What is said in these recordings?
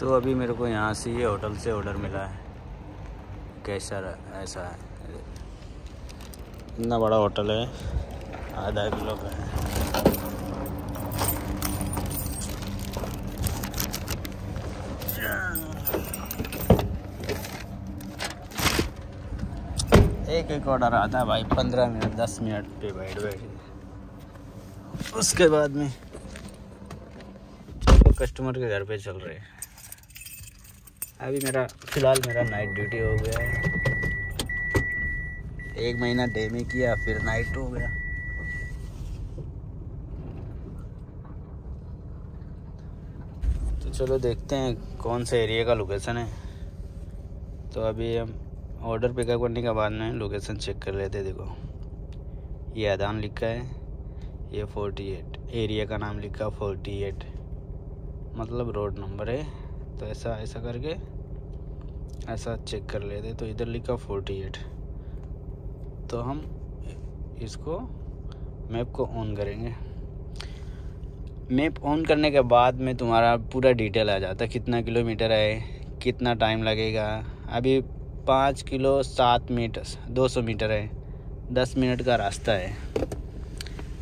तो अभी मेरे को यहाँ से ये होटल से ऑर्डर मिला है। कैसा ऐसा है। इतना बड़ा होटल है, आधा किलो का है। एक एक ऑर्डर आता है भाई, पंद्रह मिनट, दस मिनट पे बैठ बैठ उसके बाद में कस्टमर के घर पे चल रहे हैं। अभी मेरा, फ़िलहाल मेरा नाइट ड्यूटी हो गया है। एक महीना डे में किया, फिर नाइट हो गया। तो चलो देखते हैं कौन से एरिया का लोकेशन है। तो अभी हम ऑर्डर पिकअप करने के बाद में लोकेशन चेक कर लेते हैं देखो। ये आदान लिखा है, ये फोर्टी एट एरिया का नाम लिखा फोर्टी एट मतलब रोड नंबर है। तो ऐसा ऐसा करके ऐसा चेक कर लेते। तो इधर लिखा फोर्टी एट तो हम इसको मैप को ऑन करेंगे। मैप ऑन करने के बाद में तुम्हारा पूरा डिटेल आ जाता कितना किलोमीटर है, कितना टाइम लगेगा। अभी पाँच किलो सात मीटर दो सौ मीटर है। दस मिनट का रास्ता है।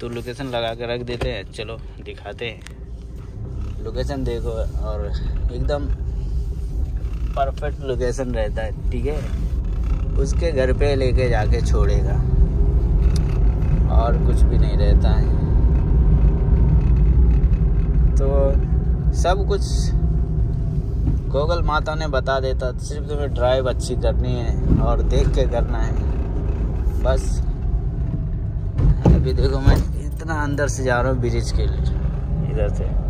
तो लोकेशन लगा कर रख देते हैं। चलो, दिखाते हैं। लोकेशन देखो और एकदम परफेक्ट लोकेशन रहता है, ठीक है? उसके घर पे लेके जाके छोड़ेगा। और कुछ भी नहीं रहता है। तो सब कुछ गूगल माता ने बता देता, सिर्फ़ तुम्हें ड्राइव अच्छी करनी है और देख के करना है। बस। अभी देखो मैं इतना अंदर से जा रहा हूँ ब्रिज के लिए। इधर से।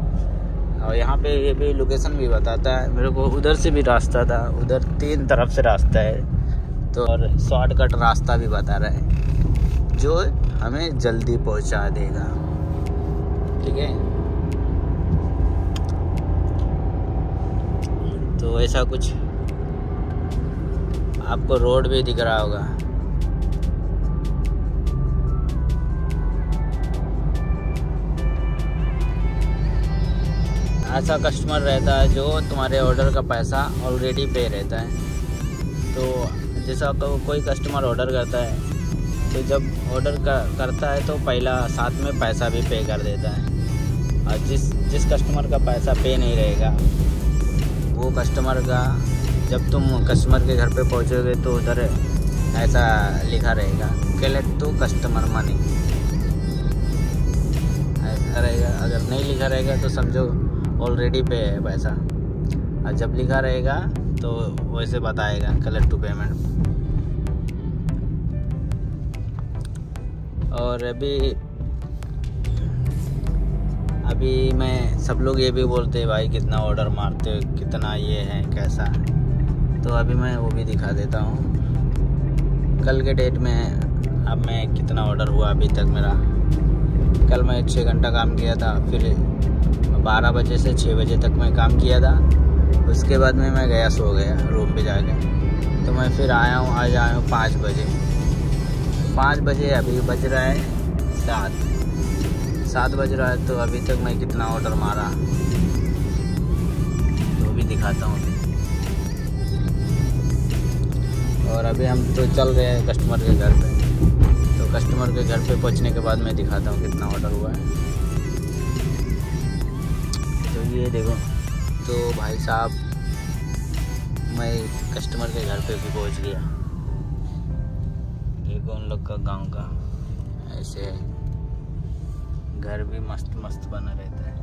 और यहाँ पे ये भी लोकेशन भी बताता है। मेरे को उधर से भी रास्ता था। उधर तीन तरफ़ से रास्ता है। तो और शॉर्टकट रास्ता भी बता रहा है। जो हमें जल्दी पहुँचा देगा। ठीक है? तो ऐसा कुछ आपको रोड भी दिख रहा होगा। ऐसा कस्टमर रहता है जो तुम्हारे ऑर्डर का पैसा ऑलरेडी पे रहता है। तो जैसा को, कोई कस्टमर ऑर्डर करता है तो जब ऑर्डर कर, करता है तो पहला साथ में पैसा भी पे कर देता है। और जिस जिस कस्टमर का पैसा पे नहीं रहेगा वो कस्टमर का जब तुम कस्टमर के घर पे पहुँचोगे तो उधर ऐसा लिखा रहेगा कलेक्ट टू कस्टमर मनी रहेगा। अगर नहीं लिखा रहेगा तो समझो ऑलरेडी पे है पैसा। और जब लिखा रहेगा तो वैसे बताएगा कलेक्ट टू पेमेंट और अभी अभी मैं, सब लोग ये भी बोलते हैं, भाई कितना ऑर्डर मारते हो, कितना ये है, कैसा है। तो अभी मैं वो भी दिखा देता हूँ। कल के डेट में, अब मैं कितना ऑर्डर हुआ अभी तक मेरा। कल मैं छः घंटा काम किया था, फिर बारह बजे से छः बजे तक मैं काम किया था। उसके बाद में मैं गया, सो गया रूम पे जाके। तो मैं फिर आया हूँ, आज आया हूँ पाँच बजे। पाँच बजे अभी बज रहा है सात। सात बज रहा है तो अभी तक मैं कितना ऑर्डर मारा। तो भी दिखाता हूँ। और अभी हम तो चल रहे हैं कस्टमर के घर पे। तो कस्टमर के घर पे पहुँचने के बाद मैं दिखाता हूँ कितना ऑर्डर हुआ है। ये देखो। तो भाई साहब, मैं कस्टमर के घर पे भी पहुँच गया। देखो उन लोग का गाँव का? ऐसे घर भी मस्त मस्त बना रहता है।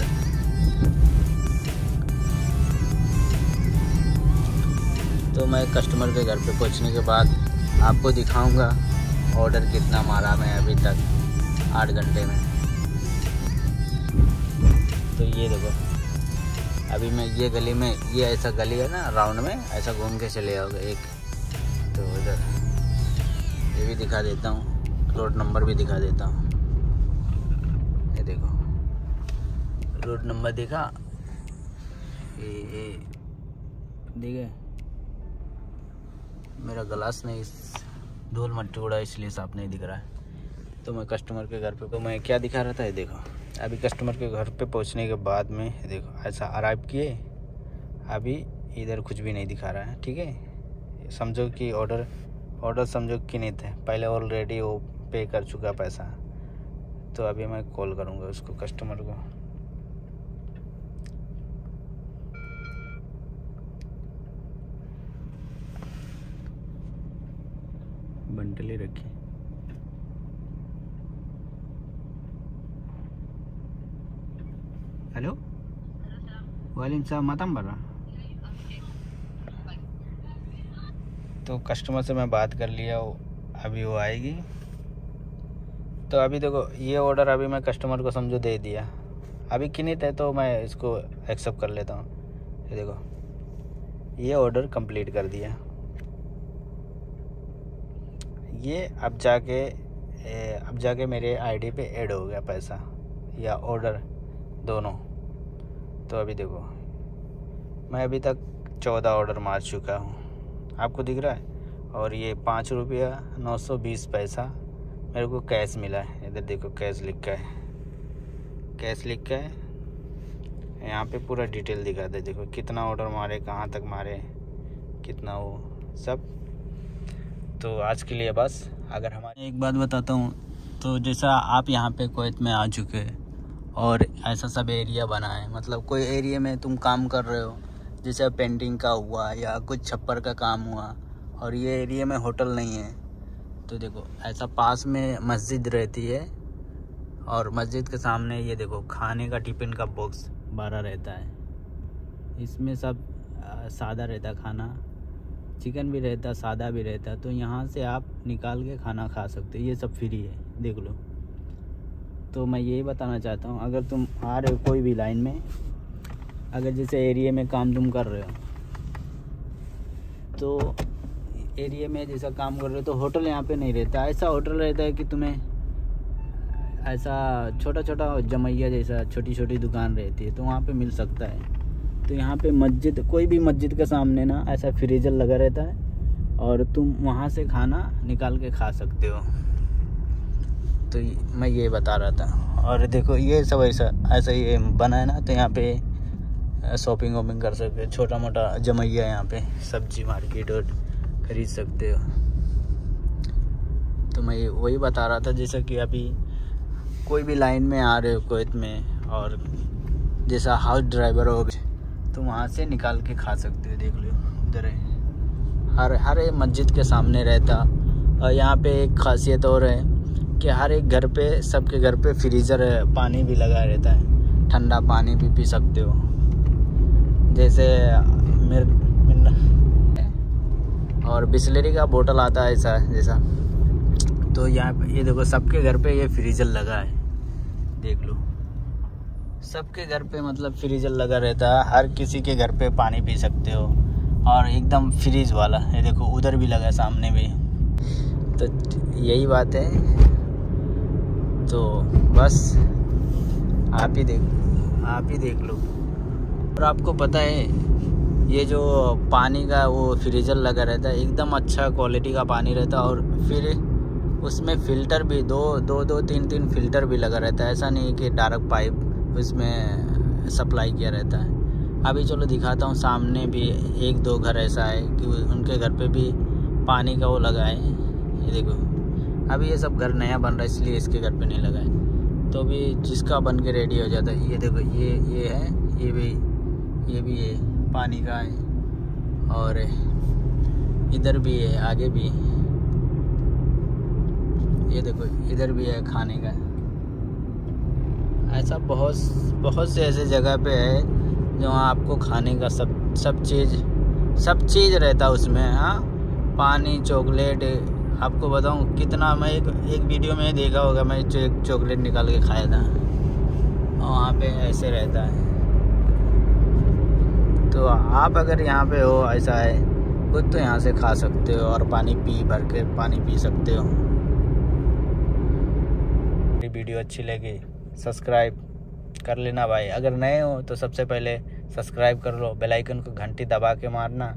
है। तो मैं कस्टमर के घर पे पहुँचने के बाद आपको दिखाऊँगा ऑर्डर कितना मारा मैं अभी तक, आठ घंटे में। तो ये देखो, अभी मैं ये गली में, ये ऐसा गली है ना राउंड में, ऐसा घूम के चले आओगे एक। तो उधर ये भी दिखा देता हूँ रोड नंबर भी दिखा देता हूँ। ये देखो रोड नंबर देखा, ये ये, देखे? मेरा ग्लास नहीं, धूल मट्टी उड़ा इसलिए साफ़ नहीं दिख रहा है। तो मैं कस्टमर के घर पे तो मैं क्या दिखा रहा था, ये देखो। अभी कस्टमर के घर पे पहुँचने के बाद में देखो, ऐसा अराइव किए। अभी इधर कुछ भी नहीं दिखा रहा है, ठीक है? समझो कि ऑर्डर ऑर्डर समझो कि नहीं थे। पहले ऑलरेडी वो पे कर चुका पैसा। तो अभी मैं कॉल करूँगा उसको कस्टमर को। बंटली रखी। हेलो वालेकुम सलाम मतम बर तो कस्टमर से मैं बात कर लिया अभी वो आएगी। तो अभी देखो, ये ऑर्डर अभी मैं कस्टमर को समझो दे दिया। अभी किनित है तो मैं इसको एक्सेप्ट कर लेता हूँ। देखो, ये ऑर्डर कंप्लीट कर दिया। ये अब जाके अब जाके मेरे आईडी पे ऐड हो गया पैसा या ऑर्डर दोनों। तो अभी देखो, मैं अभी तक चौदह ऑर्डर मार चुका हूँ। आपको दिख रहा है? और ये पाँच रुपया नौ सौ बीस पैसा मेरे को कैश मिला है। इधर देखो कैश लिखा है। कैश लिख है। यहाँ पे पूरा डिटेल दिखाते देखो कितना ऑर्डर मारे, कहाँ तक मारे, कितना वो सब। तो आज के लिए बस, अगर हमारे एक बात बताता हूँ तो जैसा आप यहाँ पे कोयत में आ चुके और ऐसा सब एरिया बना है मतलब कोई एरिया में तुम काम कर रहे हो, जैसे पेंटिंग का हुआ या कुछ छप्पर का काम हुआ, और ये एरिया में होटल नहीं है तो देखो, ऐसा पास में मस्जिद रहती है, और मस्जिद के सामने ये देखो, खाने का टिफ़िन का बॉक्स बारह रहता है। इसमें सब सादा रहता खाना। चिकन भी रहता, सादा भी रहता तो यहाँ से आप निकाल के खाना खा सकते ये सब फ्री है, देख लो। तो मैं यही बताना चाहता हूँ, अगर तुम आ रहे हो कोई भी लाइन में, अगर जैसे एरिया में काम तुम कर रहे हो तो एरिया में जैसा काम कर रहे हो तो होटल यहाँ पे नहीं रहता। ऐसा होटल रहता है कि तुम्हें ऐसा छोटा छोटा जमैया जैसा छोटी छोटी दुकान रहती है तो वहाँ पे मिल सकता है। तो यहाँ पे मस्जिद, कोई भी मस्जिद के सामने ना ऐसा फ्रीजर लगा रहता है और तुम वहाँ से खाना निकाल के खा सकते हो। तो मैं ये बता रहा था। और देखो, ये सब ऐसा ऐसा ये बना है ना तो यहाँ पे शॉपिंग वॉपिंग कर सकते हो। छोटा मोटा जमैया यहाँ पे, सब्ज़ी मार्केट और खरीद सकते हो। तो मैं वही बता रहा था, जैसा कि अभी कोई भी लाइन में आ रहे हो कोयत में, और जैसा हाउस ड्राइवर हो तो वहाँ से निकाल के खा सकते हो, देख लो उधर है। हर हर एक मस्जिद के सामने रहता। और यहाँ पे एक खासियत और है कि हर एक घर पे, सबके घर पे फ्रीज़र पानी भी लगा रहता है। ठंडा पानी भी पी सकते हो। जैसे मेरे और बिस्लरी का बोतल आता है ऐसा, जैसा। तो यहाँ ये देखो, सबके घर पे ये फ्रीजर लगा है। देख लो। सबके घर पे मतलब फ्रीजर लगा रहता है। हर किसी के घर पे पानी पी सकते हो। और एकदम फ्रीज वाला। ये देखो, उधर भी लगा सामने भी। तो यही बात है। तो बस, आप ही देख, आप ही देख लो। और आपको पता है, ये जो पानी का वो फ्रीजर लगा रहता है, एकदम अच्छा क्वालिटी का पानी रहता है। और फिर उसमें फ़िल्टर भी, दो दो दो, तीन तीन फ़िल्टर भी लगा रहता है। ऐसा नहीं कि डायरेक्ट पाइप उसमें सप्लाई किया रहता है। अभी चलो दिखाता हूँ, सामने भी एक दो घर ऐसा है कि उनके घर पे भी पानी का वो लगा है ये देखो, अभी ये सब घर नया बन रहा है, इसलिए इसके घर पे नहीं लगा है तो अभी जिसका बन के रेडी हो जाता है। ये देखो, ये ये है, ये भी ये भी है, पानी का है। और इधर भी है, आगे भी। ये देखो, इधर भी है खाने का। ऐसा बहुत बहुत से ऐसे जगह पे है जो आपको खाने का सब सब चीज़ सब चीज़ रहता उसमें हाँ। पानी, चॉकलेट, आपको बताऊँ कितना, मैं एक एक वीडियो में देखा होगा, मैं एक चॉकलेट निकाल के खाया था। और वहाँ पे ऐसे रहता है। तो आप अगर यहाँ पे हो, ऐसा है, खुद तो यहाँ से खा सकते हो और पानी पी, भर के पानी पी सकते हो। वीडियो अच्छी लगी। सब्सक्राइब कर लेना भाई। अगर नए हो तो सबसे पहले सब्सक्राइब कर लो, बेल आइकन को घंटी दबा के मारना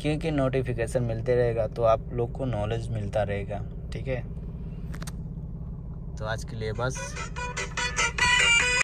क्योंकि नोटिफिकेशन मिलते रहेगा तो आप लोग को नॉलेज मिलता रहेगा, ठीक है? तो आज के लिए बस।